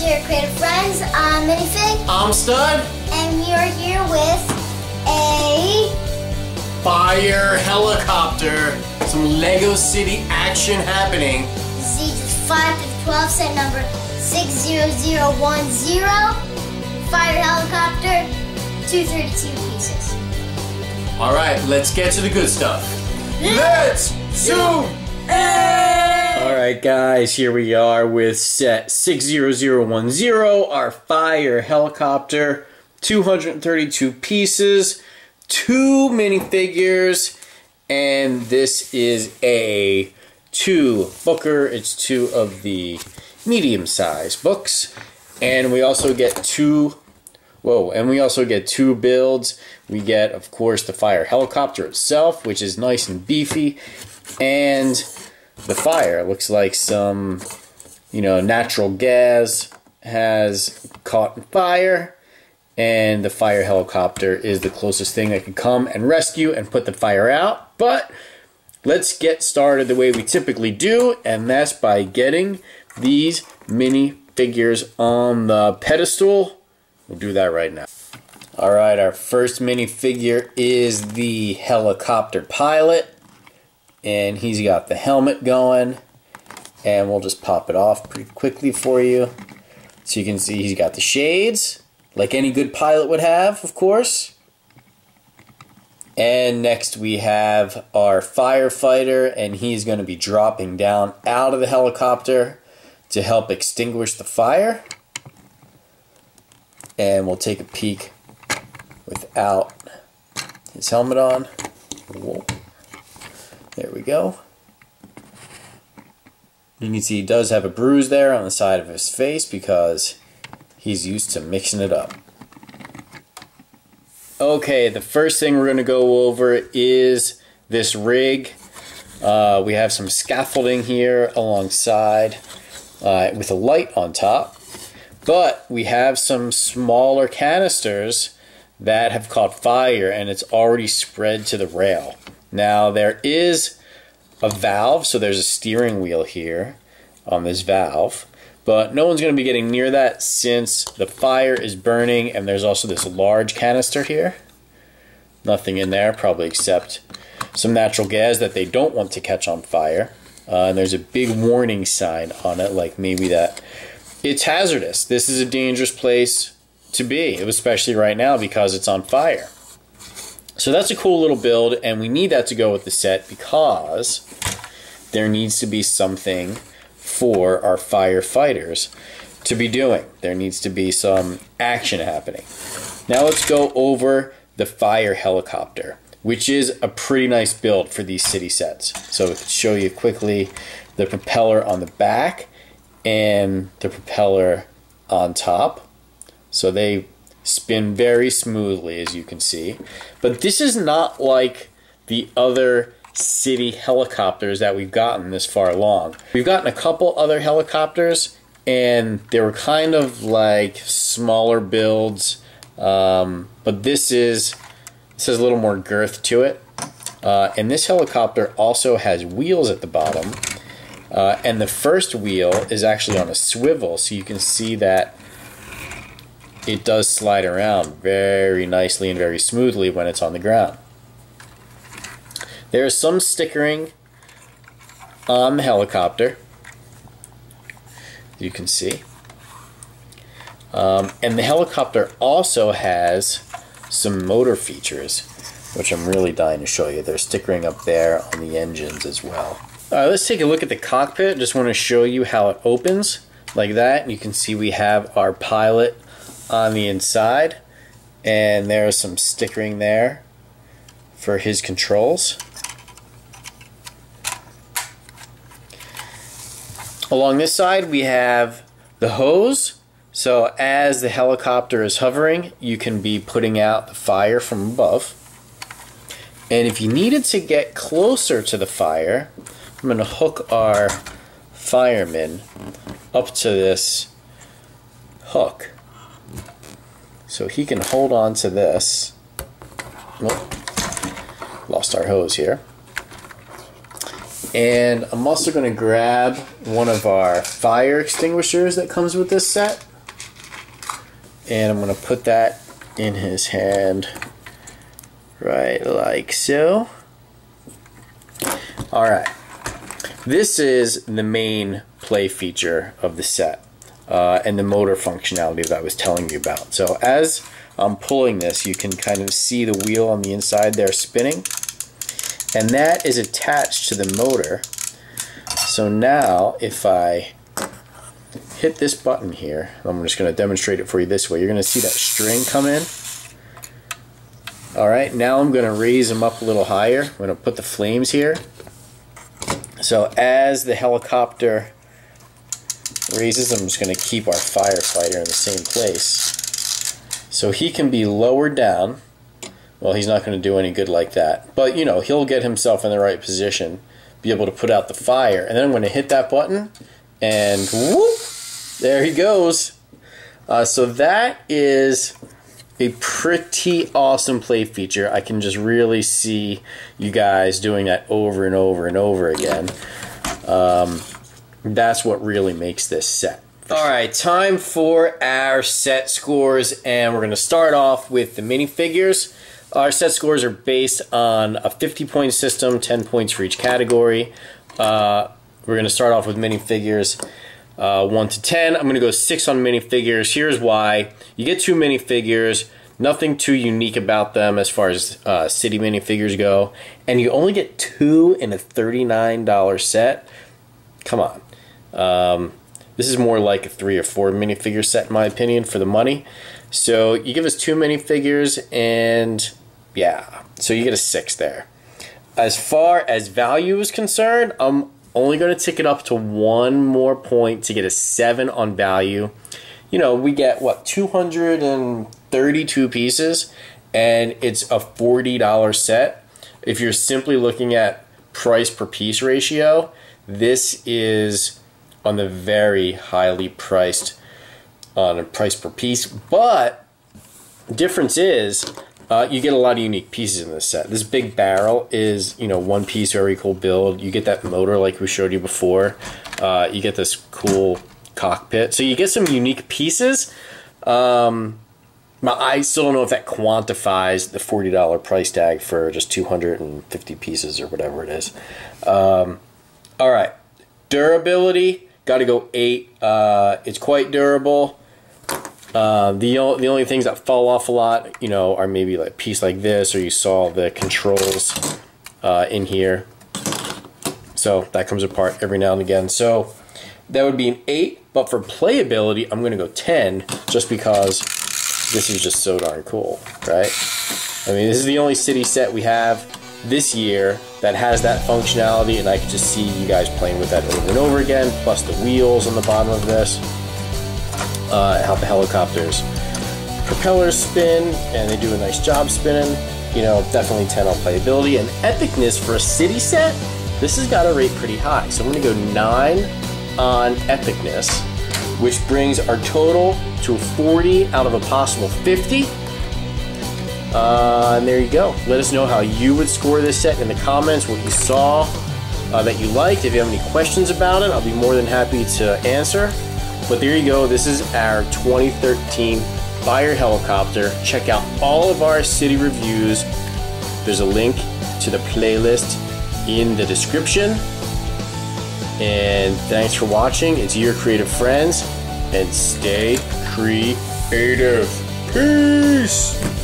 dear creative friends. I'm Minifig, I'm Stud. and we are here with a Fire helicopter. Some Lego City action happening. Z5 to 12 set number 60010 fire helicopter, 232 pieces. All right, let's get to the good stuff. Let's zoom in. All right, guys, here we are with set 60010, our fire helicopter, 232 pieces, two minifigures, and this is a two booker. It's two of the medium sized books, and we also get two Whoa, and we also get two builds. We get, of course, the fire helicopter itself, which is nice and beefy, and the fire looks like some, you know, natural gas has caught fire, and the fire helicopter is the closest thing that can come and rescue and put the fire out. But let's get started the way we typically do, and that's by getting these mini figures on the pedestal. We'll do that right now. All right, our first minifigure is the helicopter pilot, and he's got the helmet going, and we'll just pop it off pretty quickly for you. So you can see he's got the shades, like any good pilot would have, of course. And next we have our firefighter, and he's going to be dropping down out of the helicopter to help extinguish the fire and we'll take a peek without his helmet on. Whoa. There we go. You can see he does have a bruise there on the side of his face because he's used to mixing it up. Okay, the first thing we're going to go over is this rig. Uh, we have some scaffolding here alongside uh, with a light on top. But we have some smaller canisters that have caught fire and it's already spread to the rail. Now there is a valve, so there's a steering wheel here on this valve, but no one's going to be getting near that since the fire is burning and there's also this large canister here. Nothing in there, probably except some natural gas that they don't want to catch on fire. Uh, and there's a big warning sign on it, like maybe that it's hazardous. This is a dangerous place to be, especially right now because it's on fire. So that's a cool little build, and we need that to go with the set because there needs to be something for our firefighters to be doing. There needs to be some action happening. Now let's go over the fire helicopter, which is a pretty nice build for these city sets. So we can show you quickly the propeller on the back and the propeller on top. So they spin very smoothly, as you can see. But this is not like the other city helicopters that we've gotten this far along. We've gotten a couple other helicopters, and they were kind of like smaller builds. Um, but this is this has a little more girth to it. Uh, and this helicopter also has wheels at the bottom uh, and the first wheel is actually on a swivel, so you can see that it does slide around very nicely and very smoothly when it's on the ground. There is some stickering on the helicopter, you can see. Um, and the helicopter also has some motor features, which I'm really dying to show you. There's stickering up there on the engines as well. All right, let's take a look at the cockpit. Just want to show you how it opens like that. You can see we have our pilot on the inside and there's some stickering there for his controls. Along this side we have the hose. So as the helicopter is hovering, you can be putting out the fire from above. And if you needed to get closer to the fire, I'm going to hook our fireman up to this hook so he can hold on to this. Lost our hose here. And I'm also going to grab one of our fire extinguishers that comes with this set. and I'm going to put that in his hand right like so. All right. This is the main play feature of the set uh, and the motor functionality that I was telling you about. So as I'm pulling this, you can kind of see the wheel on the inside there spinning. And that is attached to the motor. So now if I hit this button here, I'm just going to demonstrate it for you this way. You're going to see that string come in. All right, now I'm going to raise them up a little higher. I'm going to put the flames here. So as the helicopter raises, I'm just going to keep our firefighter in the same place. So he can be lowered down. Well, he's not going to do any good like that. But, you know, he'll get himself in the right position, be able to put out the fire. And then I'm going to hit that button, and whoop, there he goes. Uh, so that is a pretty awesome play feature. I can just really see you guys doing that over and over and over again. Um, that's what really makes this set. All right, time for our set scores, and we're going to start off with the minifigures. Our set scores are based on a 50 point system, 10 points for each category. Uh, we're going to start off with minifigures uh, 1 to 10. I'm going to go 6 on minifigures. Here's why. You get two minifigures, nothing too unique about them as far as uh, city minifigures go, and you only get two in a $39 set. Come on. Um, this is more like a three or four minifigure set, in my opinion, for the money. So you give us two minifigures, and yeah, so you get a six there. As far as value is concerned, I'm only going to tick it up to one more point to get a 7 on value. You know, we get, what, 232 pieces, and it's a $40 set. If you're simply looking at price per piece ratio, this is on the very highly priced on a price per piece. But difference is uh, you get a lot of unique pieces in this set. This big barrel is, you know, one piece, very cool build. You get that motor like we showed you before. Uh, you get this cool cockpit. So you get some unique pieces. Um, I still don't know if that quantifies the $40 price tag for just 250 pieces or whatever it is. Um, all right. Durability, got to go 8. Uh, it's quite durable. Uh, the the only things that fall off a lot, you know, are maybe like a piece like this, or you saw the controls uh, in here. So that comes apart every now and again. So that would be an eight, but for playability, I'm to go ten, just because this is just so darn cool, right? I mean, this is the only city set we have this year that has that functionality, and I can just see you guys playing with that over and over again. Plus the wheels on the bottom of this uh, how the helicopters propellers spin and they do a nice job spinning. You know, definitely 10 on playability and epicness for a city set. This has got a rate pretty high. So I'm gonna go nine on epicness, which brings our total to 40 out of a possible 50. Uh, and there you go. Let us know how you would score this set in the comments, what you saw uh, that you liked. If you have any questions about it, I'll be more than happy to answer. But there you go. This is our 2013 Fire helicopter. Check out all of our city reviews. There's a link to the playlist in the description. And thanks for watching. It's your creative friends and stay creative. Peace.